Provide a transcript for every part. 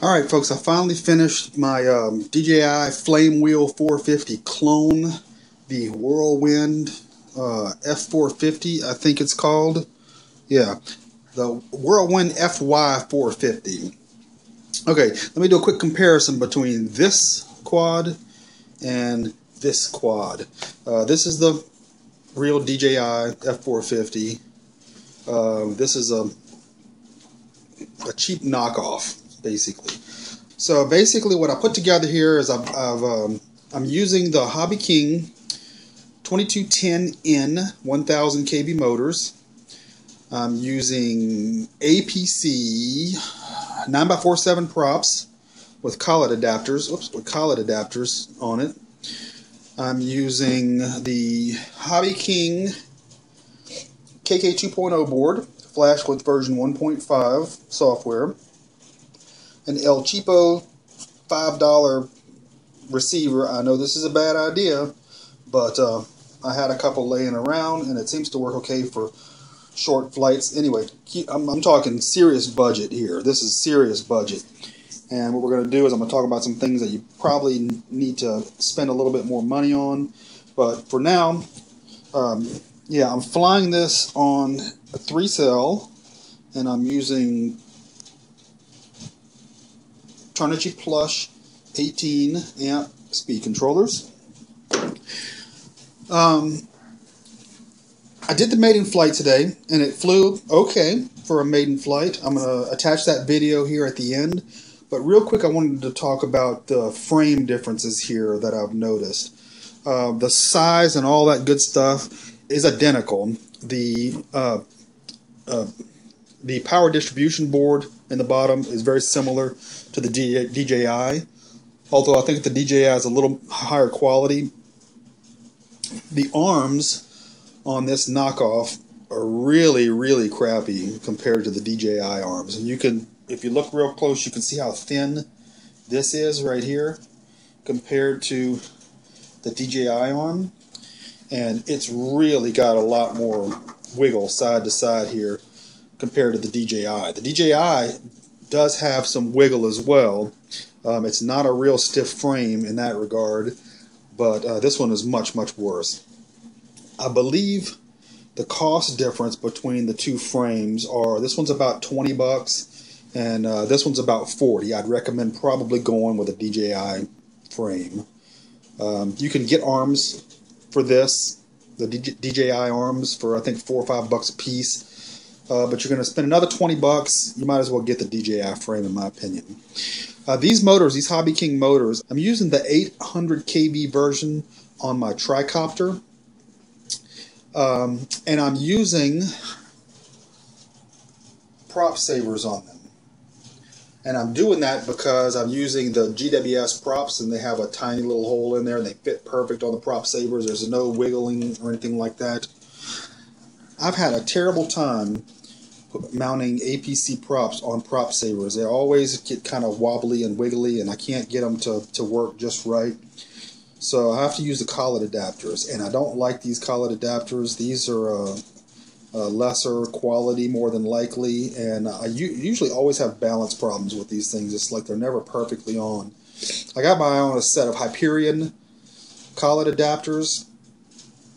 Alright folks, I finally finished my um, DJI Flame Wheel 450 clone, the Whirlwind uh, F450 I think it's called. Yeah, the Whirlwind FY 450. Okay, let me do a quick comparison between this quad and this quad. Uh, this is the real DJI F450. Uh, this is a, a cheap knockoff basically. So basically what I put together here is I've, I've um, I'm using the Hobby King 2210N 1000 kV motors. I'm using APC 9x47 props with collet adapters, oops, with collet adapters on it. I'm using the Hobby King KK 2.0 board, flash with version 1.5 software an El Cheapo $5 receiver. I know this is a bad idea, but uh, I had a couple laying around and it seems to work okay for short flights. Anyway, I'm, I'm talking serious budget here. This is serious budget. And what we're going to do is I'm going to talk about some things that you probably need to spend a little bit more money on. But for now, um, yeah, I'm flying this on a 3-cell, and I'm using Turnigy Plush 18 amp speed controllers. Um, I did the maiden flight today, and it flew okay for a maiden flight. I'm going to attach that video here at the end. But real quick, I wanted to talk about the frame differences here that I've noticed. Uh, the size and all that good stuff is identical. The uh, uh, the power distribution board in the bottom is very similar to the DJI, although I think the DJI is a little higher quality. The arms on this knockoff are really, really crappy compared to the DJI arms. And you can, if you look real close, you can see how thin this is right here compared to the DJI arm. And it's really got a lot more wiggle side to side here compared to the DJI. The DJI does have some wiggle as well. Um, it's not a real stiff frame in that regard, but uh, this one is much, much worse. I believe the cost difference between the two frames are this one's about 20 bucks and uh, this one's about 40. I'd recommend probably going with a DJI frame. Um, you can get arms for this, the DJI arms for I think four or five bucks a piece. Uh, but you're going to spend another 20 bucks. You might as well get the DJI frame, in my opinion. Uh, these motors, these Hobby King motors, I'm using the 800 kV version on my tricopter. Um, and I'm using prop savers on them. And I'm doing that because I'm using the GWS props and they have a tiny little hole in there and they fit perfect on the prop savers. There's no wiggling or anything like that. I've had a terrible time mounting APC props on prop savers. They always get kind of wobbly and wiggly and I can't get them to, to work just right. So I have to use the collet adapters and I don't like these collet adapters. These are uh, uh, lesser quality more than likely and I usually always have balance problems with these things. It's like they're never perfectly on. I got my own a set of Hyperion collet adapters.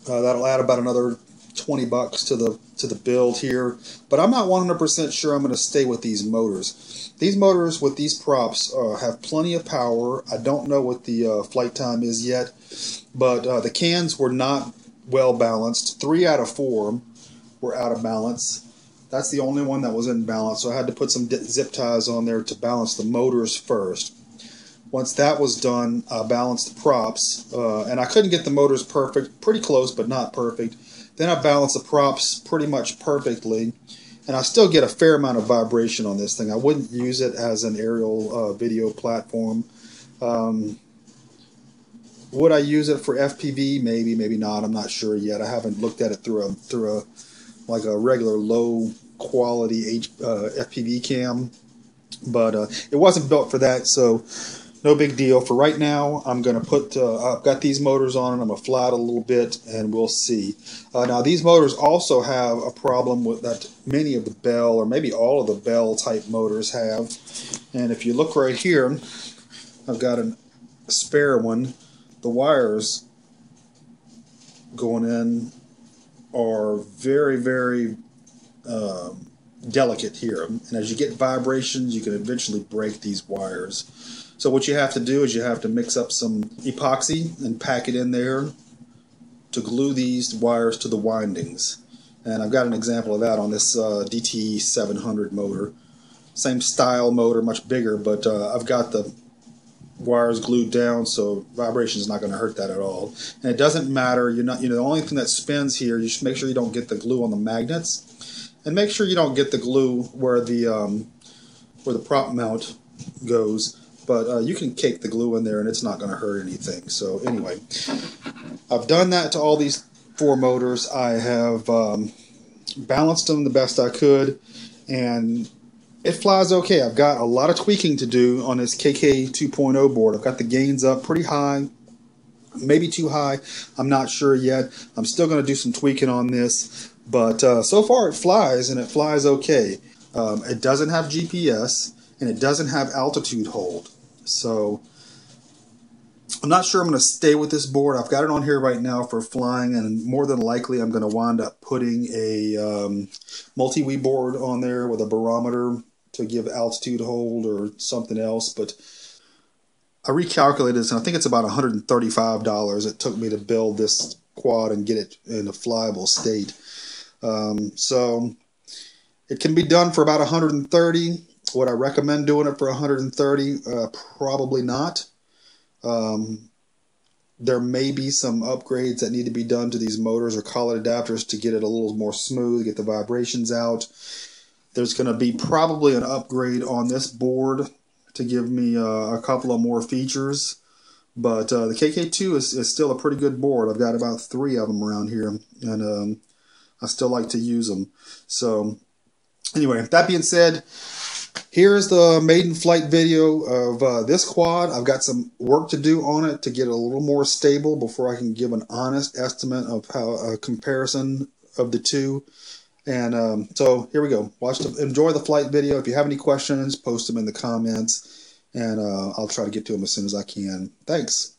Uh, that'll add about another 20 bucks to the to the build here but I'm not 100% sure I'm going to stay with these motors. These motors with these props uh, have plenty of power. I don't know what the uh, flight time is yet but uh, the cans were not well balanced. Three out of four were out of balance. That's the only one that was in balance so I had to put some zip ties on there to balance the motors first once that was done, I balanced the props, uh, and I couldn't get the motors perfect, pretty close, but not perfect. Then I balanced the props pretty much perfectly. And I still get a fair amount of vibration on this thing. I wouldn't use it as an aerial uh, video platform. Um, would I use it for FPV? Maybe, maybe not. I'm not sure yet. I haven't looked at it through a through a like a regular low quality H, uh, FPV cam, but uh, it wasn't built for that. So no big deal. For right now, I'm going to put, uh, I've got these motors on and I'm going to fly it a little bit and we'll see. Uh, now these motors also have a problem with that many of the Bell or maybe all of the Bell type motors have. And if you look right here, I've got a spare one. The wires going in are very, very um, delicate here. And as you get vibrations, you can eventually break these wires. So what you have to do is you have to mix up some epoxy and pack it in there to glue these wires to the windings. And I've got an example of that on this uh, DT700 motor. Same style motor, much bigger, but uh, I've got the wires glued down so vibration is not going to hurt that at all. And it doesn't matter, you're not, you know, the only thing that spins here, you should make sure you don't get the glue on the magnets. And make sure you don't get the glue where the, um, where the prop mount goes but uh, you can cake the glue in there and it's not going to hurt anything. So anyway, I've done that to all these four motors. I have um, balanced them the best I could and it flies okay. I've got a lot of tweaking to do on this KK 2.0 board. I've got the gains up pretty high, maybe too high. I'm not sure yet. I'm still going to do some tweaking on this, but uh, so far it flies and it flies okay. Um, it doesn't have GPS and it doesn't have altitude hold. So I'm not sure I'm going to stay with this board. I've got it on here right now for flying, and more than likely I'm going to wind up putting a um, MultiWii board on there with a barometer to give altitude hold or something else. But I recalculated this, and I think it's about $135 it took me to build this quad and get it in a flyable state. Um, so it can be done for about 130 would I recommend doing it for 130? Uh, probably not. Um, there may be some upgrades that need to be done to these motors or collet adapters to get it a little more smooth, get the vibrations out. There's going to be probably an upgrade on this board to give me uh, a couple of more features. But uh, the KK2 is, is still a pretty good board. I've got about three of them around here, and um, I still like to use them. So anyway, that being said, Here's the maiden flight video of uh, this quad. I've got some work to do on it to get it a little more stable before I can give an honest estimate of how a comparison of the two. And um, so here we go. Watch the, enjoy the flight video. If you have any questions, post them in the comments, and uh, I'll try to get to them as soon as I can. Thanks.